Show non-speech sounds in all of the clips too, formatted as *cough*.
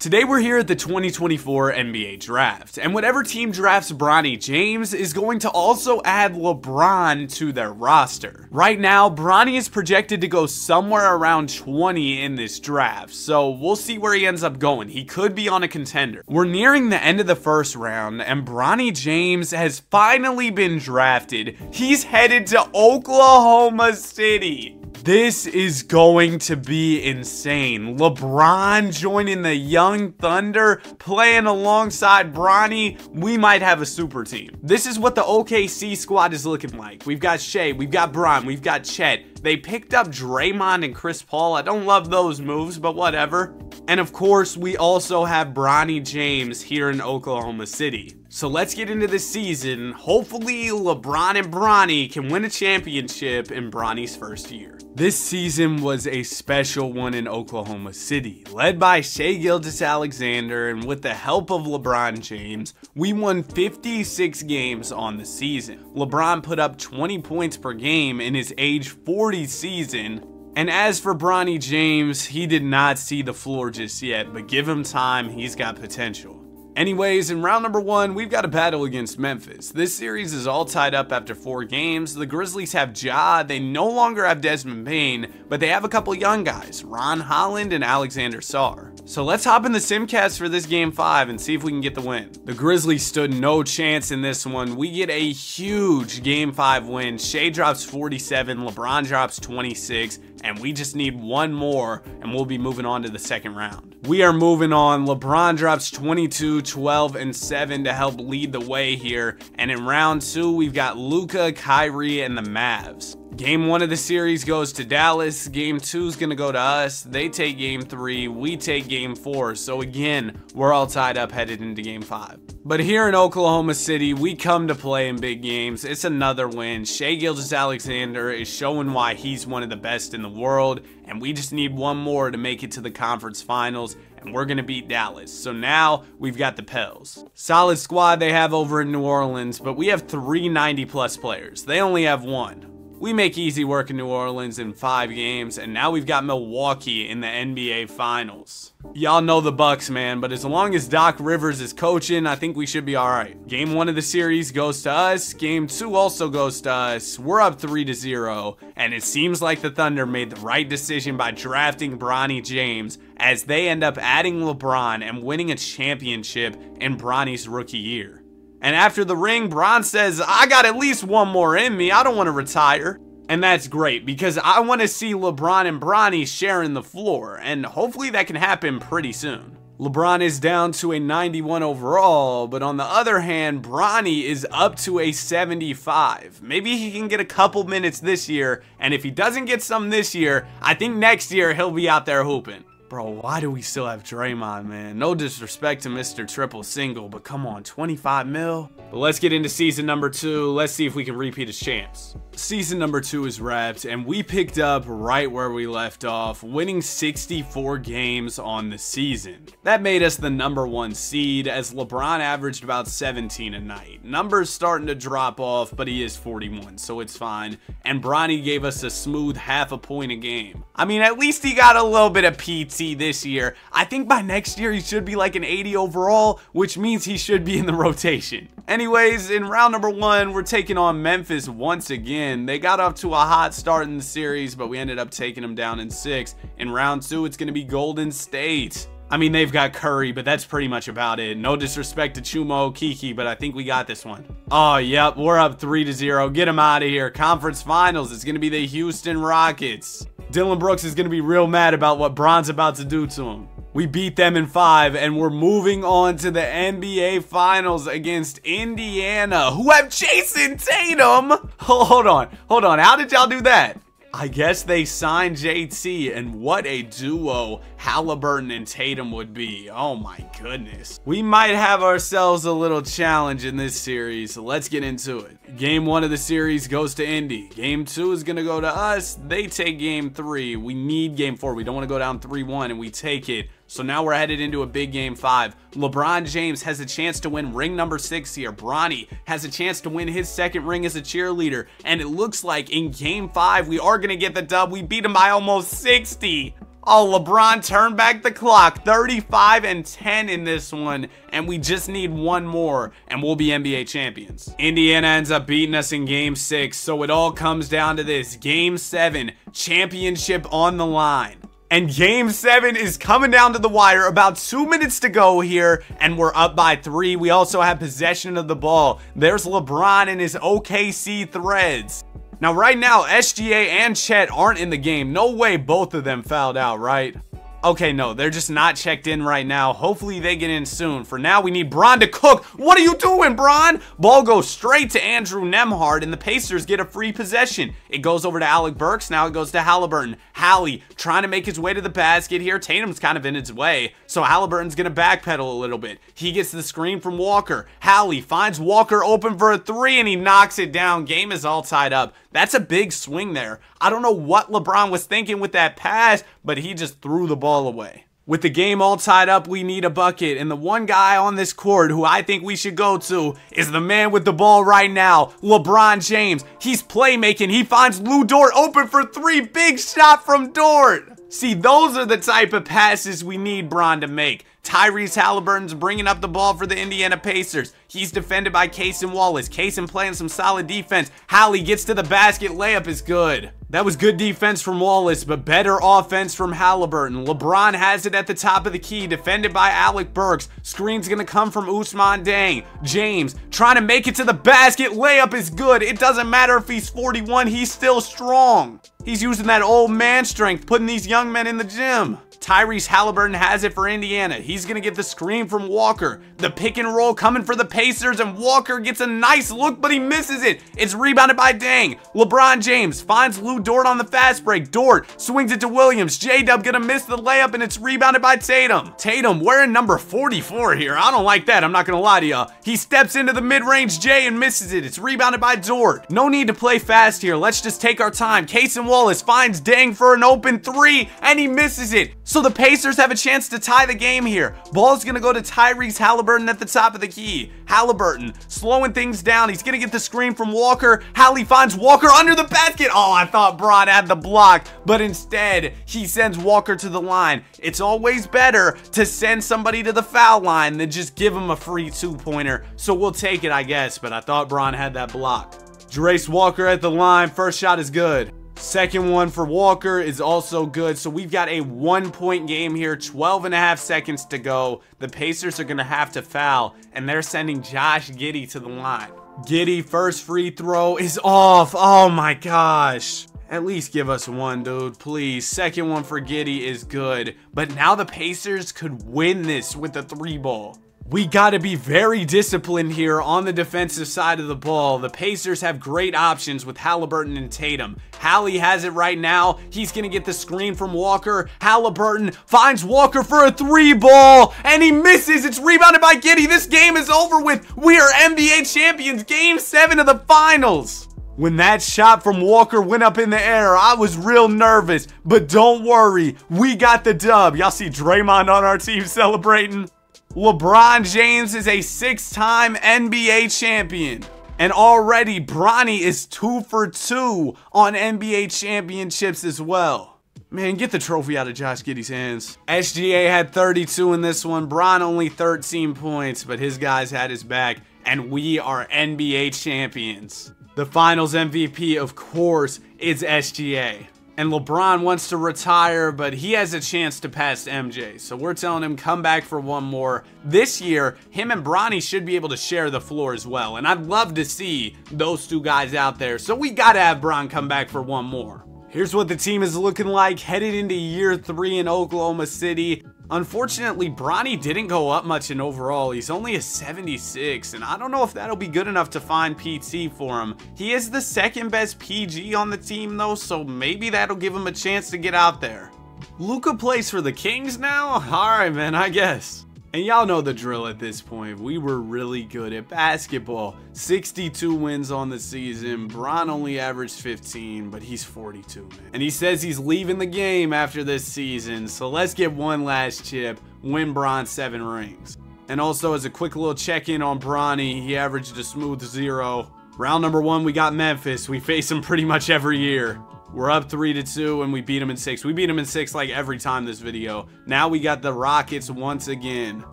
Today we're here at the 2024 NBA Draft, and whatever team drafts Bronny James is going to also add LeBron to their roster. Right now, Bronny is projected to go somewhere around 20 in this draft, so we'll see where he ends up going. He could be on a contender. We're nearing the end of the first round, and Bronny James has finally been drafted. He's headed to Oklahoma City. This is going to be insane. LeBron joining the Young Thunder, playing alongside Bronny. We might have a super team. This is what the OKC squad is looking like. We've got Shai, we've got Bron, we've got Chet. They picked up Draymond and Chris Paul. I don't love those moves, but whatever. And of course, we also have Bronny James here in Oklahoma City. So let's get into the season. Hopefully, LeBron and Bronny can win a championship in Bronny's first year. This season was a special one in Oklahoma City. Led by Shai Gilgeous-Alexander and with the help of LeBron James, we won 56 games on the season. LeBron put up 20 points per game in his age 40 season and as for Bronny James, he did not see the floor just yet, but give him time, he's got potential. Anyways, in round number one, we've got a battle against Memphis. This series is all tied up after four games. The Grizzlies have Ja, they no longer have Desmond Bane, but they have a couple young guys, Ron Holland and Alexander Sarr. So let's hop in the Simcast for this game five and see if we can get the win. The Grizzlies stood no chance in this one. We get a huge game five win. Shai drops 47, LeBron drops 26, and we just need one more and we'll be moving on to the second round. We are moving on. LeBron drops 22, 12, and 7 to help lead the way here. And in round two, we've got Luka, Kyrie, and the Mavs. Game one of the series goes to Dallas. Game two is going to go to us. They take game three. We take game four. So again, we're all tied up headed into game five. But here in Oklahoma City, we come to play in big games. It's another win. Shai Gilgeous-Alexander is showing why he's one of the best in the world. And we just need one more to make it to the conference finals and we're going to beat Dallas. So now we've got the Pels. Solid squad they have over in New Orleans, but we have three 90 plus players. They only have one. We make easy work in New Orleans in five games, and now we've got Milwaukee in the NBA Finals. Y'all know the Bucks, man, but as long as Doc Rivers is coaching, I think we should be all right. Game one of the series goes to us. Game two also goes to us. We're up 3 to 0, and it seems like the Thunder made the right decision by drafting Bronny James as they end up adding LeBron and winning a championship in Bronny's rookie year. And after the ring, Bron says, I got at least one more in me. I don't want to retire. And that's great because I want to see LeBron and Bronny sharing the floor. And hopefully that can happen pretty soon. LeBron is down to a 91 overall, but on the other hand, Bronny is up to a 75. Maybe he can get a couple minutes this year, and if he doesn't get some this year, I think next year he'll be out there hooping. Bro, why do we still have Draymond, man? No disrespect to Mr. Triple Single, but come on, 25 mil? But let's get into season number two. Let's see if we can repeat as champs. Season number two is wrapped, and we picked up right where we left off, winning 64 games on the season. That made us the number one seed, as LeBron averaged about 17 a night. Numbers starting to drop off, but he is 41, so it's fine. And Bronny gave us a smooth half a point a game. I mean, at least he got a little bit of PT this year. I think by next year he should be like an 80 overall, which means he should be in the rotation. Anyways, in round number one, we're taking on Memphis once again. They got off to a hot start in the series, but we ended up taking them down in six. In round two, it's going to be Golden State. I mean, they've got Curry, but that's pretty much about it. No disrespect to Chuma Okeke, but I think we got this one. Oh, yep, we're up 3 to 0. Get him out of here. Conference Finals. It's going to be the Houston Rockets. Dillon Brooks is going to be real mad about what Bron's about to do to him. We beat them in five, and we're moving on to the NBA Finals against Indiana, who have Jayson Tatum. *laughs* Hold on, hold on. How did y'all do that? I guess they signed JT, and what a duo Haliburton and Tatum would be. Oh my goodness. We might have ourselves a little challenge in this series, let's get into it. Game one of the series goes to Indy. Game two is going to go to us. They take game three. We need game four. We don't want to go down 3-1, and we take it. So now we're headed into a big game five. LeBron James has a chance to win ring number six here. Bronny has a chance to win his second ring as a cheerleader. And it looks like in game five, we are going to get the dub. We beat him by almost 60. Oh, LeBron turned back the clock. 35 and 10 in this one. And we just need one more and we'll be NBA champions. Indiana ends up beating us in game six. So it all comes down to this. Game seven, championship on the line. And game seven is coming down to the wire. About two minutes to go here, and we're up by three. We also have possession of the ball. There's LeBron and his OKC threads. Now, right now, SGA and Chet aren't in the game. No way both of them fouled out, right? Okay, no, they're just not checked in right now. Hopefully they get in soon. For now, we need Bron to cook. What are you doing, Bron? Ball goes straight to Andrew Nembhard, and the Pacers get a free possession. It goes over to Alec Burks. Now it goes to Haliburton. Hallie trying to make his way to the basket here. Tatum's kind of in his way, so Haliburton's going to backpedal a little bit. He gets the screen from Walker. Hallie finds Walker open for a three, and he knocks it down. Game is all tied up. That's a big swing there. I don't know what LeBron was thinking with that pass, but he just threw the ball away. With the game all tied up, we need a bucket. And the one guy on this court who I think we should go to is the man with the ball right now, LeBron James. He's playmaking. He finds Lu Dort open for three. Big shot from Dort. See, those are the type of passes we need Bron to make. Tyrese Haliburton's bringing up the ball for the Indiana Pacers. He's defended by Cason Wallace. Cason playing some solid defense. Hallie gets to the basket. Layup is good. That was good defense from Wallace, but better offense from Haliburton. LeBron has it at the top of the key, defended by Alec Burks. Screen's gonna come from Ousmane Dieng. James trying to make it to the basket. Layup is good. It doesn't matter if he's 41, he's still strong. He's using that old man strength, putting these young men in the gym. Tyrese Haliburton has it for Indiana. He's going to get the screen from Walker. The pick and roll coming for the Pacers, and Walker gets a nice look, but he misses it. It's rebounded by Dieng. LeBron James finds Lu Dort on the fast break. Dort swings it to Williams. J-Dub going to miss the layup, and it's rebounded by Tatum. Tatum wearing number 44 here. I don't like that. I'm not going to lie to you. He steps into the mid-range J and misses it. It's rebounded by Dort. No need to play fast here. Let's just take our time. Cason Wallace finds Dieng for an open three, and he misses it. So the Pacers have a chance to tie the game here. Ball's going to go to Tyrese Haliburton at the top of the key. Haliburton slowing things down. He's going to get the screen from Walker. Hallie finds Walker under the basket. Oh, I thought Bron had the block, but instead he sends Walker to the line. It's always better to send somebody to the foul line than just give him a free two-pointer. So we'll take it, I guess, but I thought Bron had that block. Jarace Walker at the line. First shot is good. Second one for Walker is also good. So we've got a one point game here, 12 and a half seconds to go. The Pacers are going to have to foul, and they're sending Josh Giddey to the line. Giddey, first free throw is off. Oh my gosh. At least give us one, dude, please. Second one for Giddey is good. But now the Pacers could win this with the three ball. We got to be very disciplined here on the defensive side of the ball. The Pacers have great options with Haliburton and Tatum. Hallie has it right now. He's going to get the screen from Walker. Haliburton finds Walker for a three ball, and he misses. It's rebounded by Giddey. This game is over with. We are NBA champions. Game seven of the finals. When that shot from Walker went up in the air, I was real nervous. But don't worry, we got the dub. Y'all see Draymond on our team celebrating? LeBron James is a six-time NBA champion. And already, Bronny is two for two on NBA championships as well. Man, get the trophy out of Josh Giddey's hands. SGA had 32 in this one. Bron only 13 points, but his guys had his back. And we are NBA champions. The finals MVP, of course, is SGA. And LeBron wants to retire, but he has a chance to pass MJ. So we're telling him come back for one more. This year, him and Bronny should be able to share the floor as well. And I'd love to see those two guys out there. So we got to have Bron come back for one more. Here's what the team is looking like headed into year three in Oklahoma City. Unfortunately, Bronny didn't go up much in overall. He's only a 76, and I don't know if that'll be good enough to find PT for him. He is the second best PG on the team, though, so maybe that'll give him a chance to get out there. Luka plays for the Kings now? Alright, man, I guess. And y'all know the drill at this point. We were really good at basketball. 62 wins on the season. Bron only averaged 15, but he's 42, man. And he says he's leaving the game after this season. So let's get one last chip. Win Bron seven rings. And also as a quick little check-in on Bronny, he averaged a smooth zero. Round number one, we got Memphis. We face them pretty much every year. We're up 3 to 2 and we beat them in 6. We beat them in 6 like every time this video. Now we got the Rockets once again.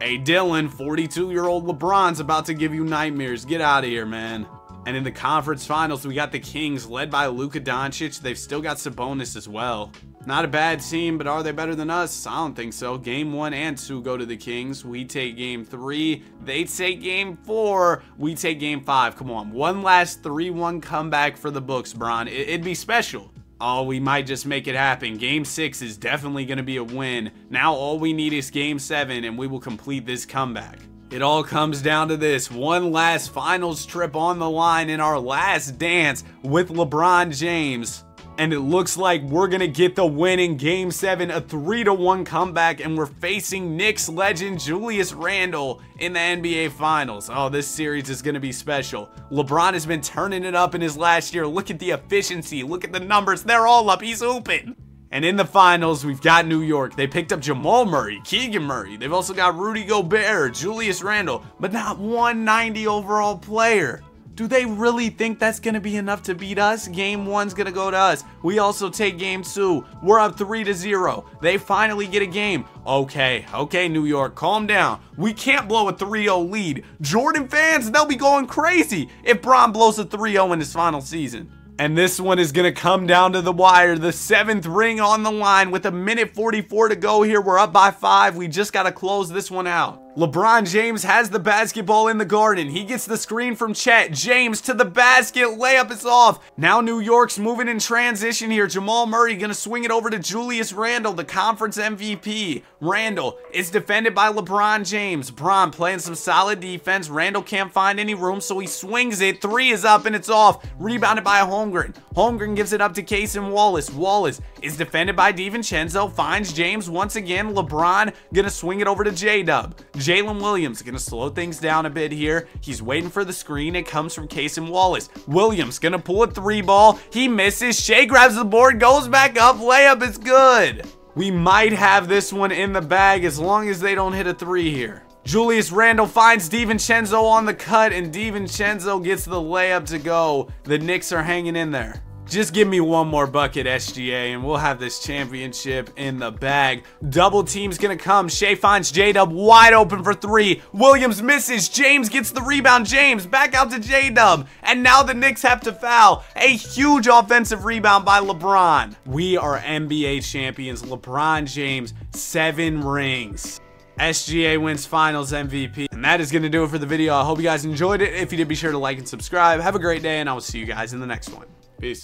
Hey Dillon, 42 year old LeBron's about to give you nightmares. Get out of here, man. And in the conference finals, we got the Kings led by Luka Doncic. They've still got Sabonis as well. Not a bad team, but are they better than us? I don't think so. Game one and two go to the Kings. We take game three. They take game four. We take game five. Come on. One last 3-1 comeback for the books, Bron. It'd be special. Oh, we might just make it happen. Game 6 is definitely going to be a win. Now all we need is Game 7 and we will complete this comeback. It all comes down to this one last finals trip on the line in our last dance with LeBron James. And it looks like we're to get the win in Game 7, a three-to-one comeback, and we're facing Knicks legend Julius Randle in the NBA Finals. Oh, this series is to be special. LeBron has been turning it up in his last year. Look at the efficiency. Look at the numbers. They're all up. He's open. And in the finals, we've got New York. They picked up Jamal Murray, Keegan Murray. They've also got Rudy Gobert, Julius Randle, but not one 90 overall player. Do they really think that's going to be enough to beat us? Game one's going to go to us. We also take game two. We're up 3 to 0. They finally get a game. Okay, okay, New York, calm down. We can't blow a 3-0 lead. Jordan fans, they'll be going crazy if Bron blows a 3-0 in his final season. And this one is going to come down to the wire. The seventh ring on the line with a minute 44 to go here. We're up by five. We just got to close this one out. LeBron James has the basketball in the garden. He gets the screen from Chet. James to the basket. Layup is off. Now New York's moving in transition here. Jamal Murray going to swing it over to Julius Randle, the conference MVP. Randle is defended by LeBron James. Bron playing some solid defense. Randle can't find any room, so he swings it. Three is up and it's off. Rebounded by Holmgren. Holmgren gives it up to Cason Wallace. Wallace is defended by DiVincenzo. Finds James once again. LeBron going to swing it over to J-Dub. Jalen Williams to slow things down a bit here. He's waiting for the screen. It comes from Cason Wallace. Williams to pull a three ball. He misses. Shai grabs the board, goes back up. Layup is good. We might have this one in the bag as long as they don't hit a three here. Julius Randle finds DiVincenzo on the cut, and DiVincenzo gets the layup to go. The Knicks are hanging in there. Just give me one more bucket, SGA, and we'll have this championship in the bag. Double team's gonna come. Shai finds J-Dub wide open for three. Williams misses. James gets the rebound. James back out to J-Dub. And now the Knicks have to foul. A huge offensive rebound by LeBron. We are NBA champions. LeBron James, seven rings. SGA wins finals MVP. And that is going to do it for the video. I hope you guys enjoyed it. If you did, be sure to like and subscribe. Have a great day, and I will see you guys in the next one. Peace.